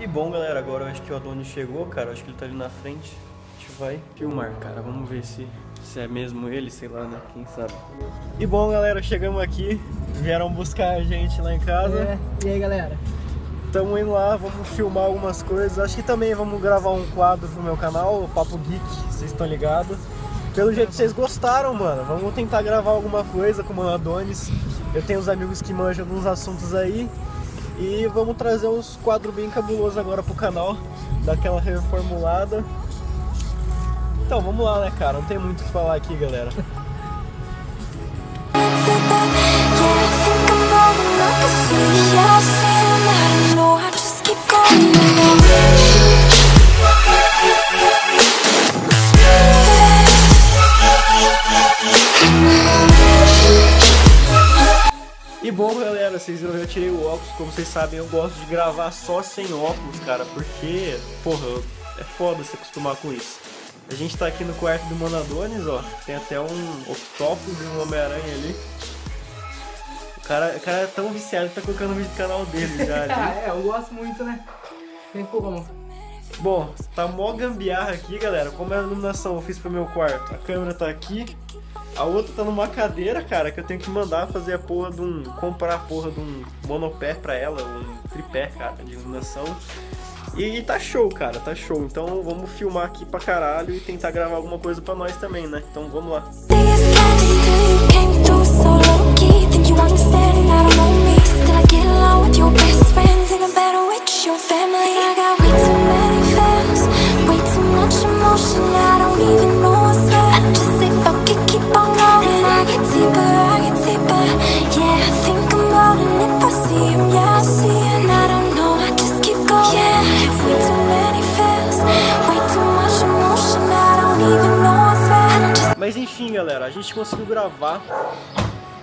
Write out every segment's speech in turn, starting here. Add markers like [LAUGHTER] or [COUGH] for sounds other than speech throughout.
E bom, galera, agora eu acho que o Adonis chegou, cara. Eu acho que ele tá ali na frente. A gente vai filmar, cara. Vamos ver se, se é mesmo ele, sei lá, né? Quem sabe. E bom, galera, chegamos aqui. Vieram buscar a gente lá em casa. É. E aí, galera? Tamo indo lá, vamos filmar algumas coisas. Acho que também vamos gravar um quadro pro meu canal, o Papo Geek, vocês estão ligados. Pelo jeito vocês gostaram, mano. Vamos tentar gravar alguma coisa com o Adonis. Eu tenho uns amigos que manjam alguns assuntos aí. E vamos trazer uns quadros bem cabulosos agora pro canal. Daquela reformulada. Então vamos lá, né, cara? Não tem muito o que falar aqui, galera. Bom, galera, vocês viram, eu tirei o óculos. Como vocês sabem, eu gosto de gravar só sem óculos, cara, porque, porra, é foda se acostumar com isso. A gente tá aqui no quarto do Manadones, ó. Tem até um octopus e um Homem-Aranha ali. O cara, o cara é tão viciado que tá colocando vídeo do canal dele já. [LAUGHS] ali. Ah, é, eu gosto muito, né? Tem como. Bom, tá mó gambiarra aqui, galera. Como é a iluminação eu fiz pro meu quarto? A câmera tá aqui. A outra tá numa cadeira, cara, que eu tenho que mandar fazer a porra de um. comprar a porra de um monopé pra ela, um tripé, cara, de iluminação. E, e tá show, cara, tá show. Então vamos filmar aqui pra caralho e tentar gravar alguma coisa pra nós também, né? Então vamos lá. Mas enfim, galera, a gente conseguiu gravar.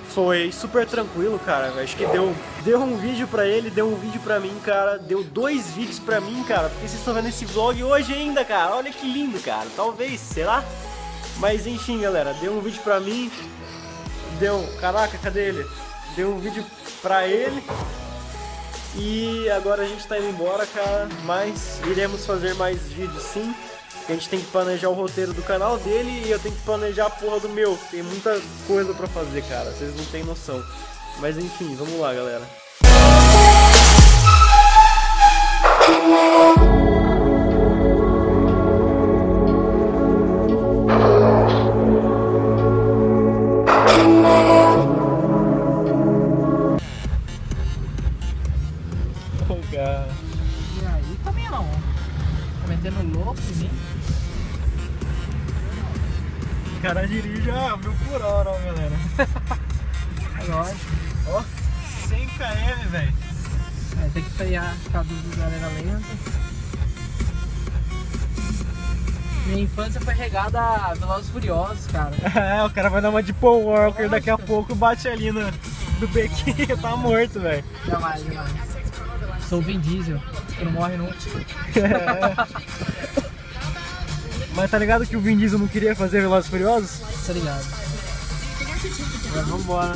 Foi super tranquilo, cara. Acho que deu, deu um vídeo pra ele, deu um vídeo pra mim, cara. Deu dois vídeos pra mim, cara. Porque vocês estão vendo esse vlog hoje ainda, cara. Olha que lindo, cara. Talvez, será? Mas enfim, galera, deu um vídeo pra mim. Deu. Caraca, cadê ele? Deu um vídeo pra ele. E agora a gente tá indo embora, cara. Mas iremos fazer mais vídeos sim. A gente tem que planejar o roteiro do canal dele e eu tenho que planejar a porra do meu. Tem muita coisa pra fazer, cara. Vocês não têm noção. Mas enfim, vamos lá, galera. Cara. E aí, caminhão? Tá metendo louco em mim? O cara dirige a mil por hora, ó, galera. É lógico. Ó, 100 km, velho. É, tem que frear por causa do galera lenta. Minha infância foi regada a Velozes Furiosos, cara. [LAUGHS] É, o cara vai dar uma de Paul Walker daqui a pouco bate ali no, no bequinho, [LAUGHS] tá morto, velho. Jamais, jamais. Sou o Vin Diesel, que não morre nunca. Mas tá ligado que o Vin Diesel não queria fazer Velozes Furiosos? Tá ligado? Mas vambora.